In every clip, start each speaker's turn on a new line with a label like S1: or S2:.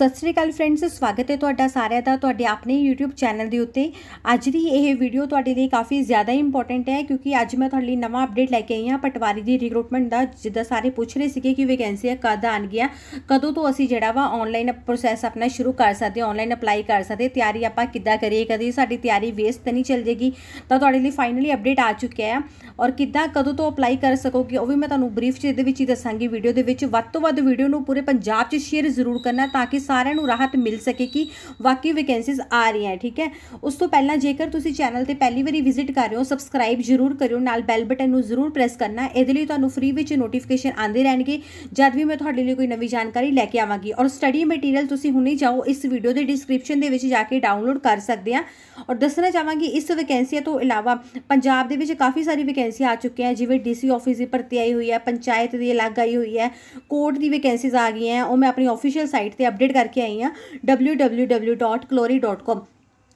S1: ਸਤਿ ਸ੍ਰੀ ਅਕਾਲ friends ਸਵਾਗਤ ਹੈ ਤੁਹਾਡਾ ਸਾਰਿਆਂ ਦਾ ਤੁਹਾਡੇ ਆਪਣੇ YouTube ਚੈਨਲ ਦੇ ਉੱਤੇ। ਅੱਜ ਦੀ ਇਹ ਵੀਡੀਓ ਤੁਹਾਡੇ ਲਈ ਕਾਫੀ ਜ਼ਿਆਦਾ ਇੰਪੋਰਟੈਂਟ ਹੈ ਕਿਉਂਕਿ ਅੱਜ ਮੈਂ ਤੁਹਾਡੇ ਲਈ ਨਵਾਂ ਅਪਡੇਟ ਲੈ ਕੇ ਆਈ ਹਾਂ। ਪਟਵਾਰੀ ਦੀ ਰਿਕਰੂਟਮੈਂਟ ਦਾ ਜਿੱਦਾਂ ਸਾਰੇ ਪੁੱਛ ਰਹੇ ਸੀਗੇ ਕਿ ਵੈਕੈਂਸੀਆਂ ਕਦ ਆਣਗੀਆਂ ਕਦੋਂ ਤੋਂ ਅਸੀਂ ਜਿਹੜਾ ਵਾ ਆਨਲਾਈਨ ਪ੍ਰੋਸੈਸ ਆਪਣਾ ਸ਼ੁਰੂ ਕਰ ਸਕਦੇ ਆਨਲਾਈਨ ਅਪਲਾਈ ਕਰ ਸਕਦੇ, ਤਿਆਰੀ ਆਪਾਂ ਕਿੱਦਾਂ ਕਰੀਏ, ਕਦੀ ਸਾਡੀ ਤਿਆਰੀ ਵੇਸਟ ਤਾਂ ਨਹੀਂ ਚੱਲ ਜੇਗੀ। ਤਾਂ ਤੁਹਾਡੇ ਲਈ ਫਾਈਨਲੀ ਅਪਡੇਟ ਆ ਚੁੱਕਿਆ ਹੈ ਔਰ ਕਿੱਦਾਂ, ਕਦੋਂ ਤੋਂ ਅਪਲਾਈ ਕਰ ਸਕੋਗੇ, ਉਹ ਵੀ ਮੈਂ ਤੁਹਾਨੂੰ ਬਰੀਫ ਚ ਇਹਦੇ ਵਿੱਚ ਹੀ ਦੱਸਾਂਗੀ। ਵੀਡੀਓ ਦੇ ਵਿੱਚ ਵੱਧ ਤੋਂ ਵੱਧ ਵੀਡੀਓ ਨੂੰ ਪੂਰੇ ਪੰਜਾਬ 'ਚ ਸ਼ੇਅਰ ਜ਼ਰੂਰ ਕਰਨਾ ਤਾਂ ਕਿ ਸਾਰਿਆਂ ਨੂੰ ਰਾਹਤ ਮਿਲ ਸਕੇ ਕਿ ਵਾਕਈ ਵੈਕੈਂਸੀਜ਼ ਆ ਰਹੀਆਂ, ਠੀਕ ਹੈ? ਉਸ ਤੋਂ ਪਹਿਲਾਂ ਜੇਕਰ ਤੁਸੀਂ ਚੈਨਲ ਤੇ ਪਹਿਲੀ ਵਾਰੀ ਵਿਜ਼ਿਟ ਕਰ ਰਹੇ ਹੋ ਸਬਸਕ੍ਰਾਈਬ ਜ਼ਰੂਰ ਕਰਿਓ, ਨਾਲ ਬੈਲ ਬਟਨ ਨੂੰ ਜ਼ਰੂਰ ਪ੍ਰੈਸ ਕਰਨਾ, ਇਹਦੇ ਲਈ ਤੁਹਾਨੂੰ ਫ੍ਰੀ ਵਿੱਚ ਨੋਟੀਫਿਕੇਸ਼ਨ ਆਉਂਦੇ ਰਹਿਣਗੇ। ਜਦ ਵੀ ਮੈਂ ਤੁਹਾਡੇ ਲਈ ਕੋਈ ਨਵੀਂ ਜਾਣਕਾਰੀ ਲੈ ਕੇ ਆਵਾਂਗੀ ਔਰ ਸਟੱਡੀ ਮਟੀਰੀਅਲ ਤੁਸੀਂ ਹੁਣੇ ਜਾਓ, ਇਸ ਵੀਡੀਓ ਦੇ ਡਿਸਕ੍ਰਿਪਸ਼ਨ ਦੇ ਵਿੱਚ ਜਾ ਕੇ ਡਾਊਨਲੋਡ ਕਰ ਸਕਦੇ ਆ। ਔਰ ਦੱਸਣਾ ਚਾਹਾਂਗੀ, ਇਸ ਵੈਕੈਂਸੀਆਂ ਤੋਂ ਇਲਾਵਾ ਪੰਜਾਬ ਦੇ ਵਿੱਚ ਕਾਫੀ ਸਾਰੀ ਵੈਕੈਂਸੀਆਂ ਆ ਚੁੱਕੀਆਂ ਜਿਵੇਂ ਡੀਸੀ ਆਫਿਸ ਦੀ ਭਰਤੀ ਆਈ ਹੋਈ ਹੈ, ਪੰਚਾਇਤ ਦੀ ਅਲੱਗ ਆਈ ਹੋਈ ਹੈ ਕੋਰਟ ਦੀ ਵੈਕੈਂਸੀਜ਼ ਆ ਗਈਆਂ ਉਹ ਮੈਂ ਆਪਣੀ ਆਫੀਸ਼ੀਅਲ ਸਾਈਟ ਤੇ ਅਪਡੇਟ ਕਰਕੇ ਆਈ ਹਾਂ www.glory.com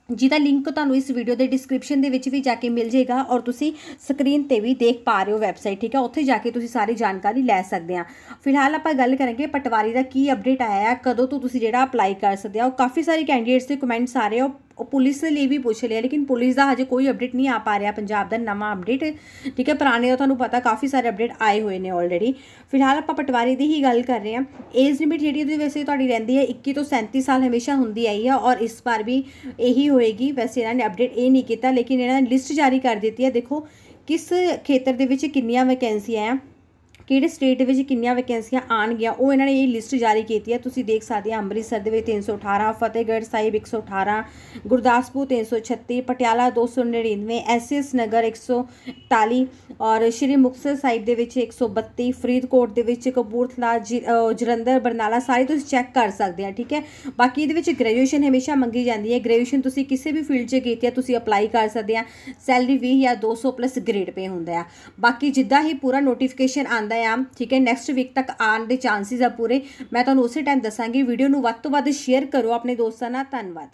S1: ਜਿਹਦਾ ਲਿੰਕ ਤੁਹਾਨੂੰ ਇਸ ਵੀਡੀਓ ਦੇ ਡਿਸਕ੍ਰਿਪਸ਼ਨ ਦੇ ਵਿੱਚ ਵੀ ਜਾ ਕੇ ਮਿਲ ਜਾਏਗਾ ਔਰ ਤੁਸੀਂ ਸਕਰੀਨ ਤੇ ਵੀ ਦੇਖ ਪਾ ਰਹੇ ਹੋ ਵੈਬਸਾਈਟ ਠੀਕ ਹੈ? ਉੱਥੇ ਜਾ ਕੇ ਤੁਸੀਂ ਸਾਰੀ ਜਾਣਕਾਰੀ ਲੈ ਸਕਦੇ ਆ ਫਿਲਹਾਲ ਆਪਾਂ ਗੱਲ ਕਰਾਂਗੇ ਪਟਵਾਰੀ ਦਾ ਕੀ ਅਪਡੇਟ ਆਇਆ ਹੈ ਕਦੋਂ ਤੋਂ ਤੁਸੀਂ ਜਿਹੜਾ ਅਪਲਾਈ ਕਰ ਸਕਦੇ ਆ ਉਹ ਕਾਫੀ ਸਾਰੇ ਕੈਂਡੀਡੇਟਸ ਦੇ ਕਮੈਂਟਸ ਆ ਰਹੇ ਹੋ। ਉਹ ਪੁਲਿਸ ਦੇ ਲਈ ਵੀ ਪੁੱਛ ਲਿਆ, ਲੇਕਿਨ ਪੁਲਿਸ ਦਾ ਹਜੇ ਕੋਈ ਅਪਡੇਟ ਨਹੀਂ ਆ ਪਾ ਰਿਹਾ, ਪੰਜਾਬ ਦਾ ਨਵਾਂ ਅਪਡੇਟ ਠੀਕ ਹੈ, ਪੁਰਾਣੇ ਦਾ ਤੁਹਾਨੂੰ ਪਤਾ ਕਾਫੀ ਸਾਰੇ ਅਪਡੇਟ ਆਏ ਹੋਏ ਨੇ ਆਲਰੇਡੀ ਫਿਲਹਾਲ ਆਪਾਂ ਪਟਵਾਰੀ ਦੀ ਹੀ ਗੱਲ ਕਰ ਰਹੇ ਹਾਂ। ਏਜ ਲਿਮਿਟ ਜਿਹੜੀ ਉਹਦੀ ਵੈਸੇ ਤੁਹਾਡੀ ਰਹਿੰਦੀ ਹੈ 21 ਤੋਂ 37 ਸਾਲ ਹਮੇਸ਼ਾ ਹੁੰਦੀ ਆਈ ਹੈ ਔਰ ਇਸ ਵਾਰ ਵੀ ਇਹੀ ਹੋਏਗੀ। ਵੈਸੇ ਇਹਨਾਂ ਨੇ ਅਪਡੇਟ ਇਹ ਨਹੀਂ ਕੀਤਾ, ਲੇਕਿਨ ਇਹਨਾਂ ਨੇ ਲਿਸਟ ਜਾਰੀ ਕਰ ਦਿੱਤੀ ਹੈ। ਦੇਖੋ, ਕਿਸ ਖੇਤਰ ਦੇ ਵਿੱਚ ਕਿੰਨੀਆਂ ਵੈਕੈਂਸੀਆਂ ਆ ਕਿਹੜੇ ਸਟੇਟ ਵਿੱਚ ਕਿੰਨੀਆਂ ਵੈਕੈਂਸੀਆਂ ਆਣਗੀਆਂ ਉਹ ਇਹਨਾਂ ਨੇ ਇਹ ਲਿਸਟ ਜਾਰੀ ਕੀਤੀ ਹੈ। ਤੁਸੀਂ ਦੇਖ ਸਕਦੇ ਆ, ਅੰਮ੍ਰਿਤਸਰ ਦੇ ਵਿੱਚ 318 ਫਤਿਹਗੜ੍ਹ ਸਾਹਿਬ 118 ਗੁਰਦਾਸਪੁਰ 336 ਪਟਿਆਲਾ 299 ਐਸਐਸ ਨਗਰ 141 ਔਰ ਸ਼੍ਰੀ ਮੁਕਤਸਰ ਸਾਹਿਬ ਦੇ ਵਿੱਚ 132 ਫਰੀਦਕੋਟ ਦੇ ਵਿੱਚ ਕਪੂਰਥਲਾ ਜਲੰਧਰ, ਬਰਨਾਲਾ, ਸਾਰੇ ਤੁਸੀਂ ਚੈੱਕ ਕਰ ਸਕਦੇ ਆ, ਠੀਕ ਹੈ? ਬਾਕੀ ਇਹਦੇ ਵਿੱਚ ਗ੍ਰੈਜੂਏਸ਼ਨ ਹਮੇਸ਼ਾ ਮੰਗੀ ਜਾਂਦੀ ਹੈ। ਗ੍ਰੈਜੂਏਸ਼ਨ ਤੁਸੀਂ ਕਿਸੇ ਵੀ ਫੀਲਡ 'ਚ ਕੀਤੀ ਹੈ, ਤੁਸੀਂ ਅਪਲਾਈ ਕਰ ਸਕਦੇ ਆ। ਸੈਲਰੀ 20 ਜਾਂ 200 ਪਲੱਸ ਗ੍ਰੇਡ ਪੇ ਹੁੰਦਾ ਆ। ਬਾਕੀ ਜਿੱਦਾਂ ਹੀ ਪੂਰਾ ਨੋਟੀਫਿਕੇਸ਼ਨ ਆਂਦਾ ਆ। ਠੀਕ ਹੈ ਨੈਕਸਟ ਵੀਕ ਤੱਕ ਆਉਣ ਦੇ ਚਾਂਸਸ ਆ ਪੂਰੇ। ਮੈਂ ਤੁਹਾਨੂੰ ਉਸੇ ਟਾਈਮ ਦੱਸਾਂਗੀ। ਵੀਡੀਓ ਨੂੰ ਵੱਧ ਤੋਂ ਵੱਧ ਸ਼ੇਅਰ ਕਰੋ ਆਪਣੇ ਦੋਸਤਾਂ ਨਾਲ। ਧੰਨਵਾਦ।